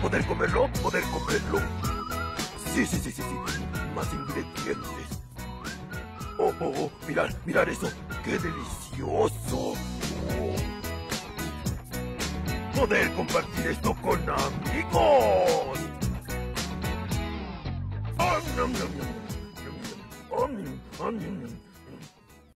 poder comerlo, poder comerlo. Sí, sí, sí, sí, sí. Más ingredientes. Oh, oh, oh, mirar, mirar eso. ¡Qué delicioso! Poder compartir esto con amigos. Om, nom, nom, nom.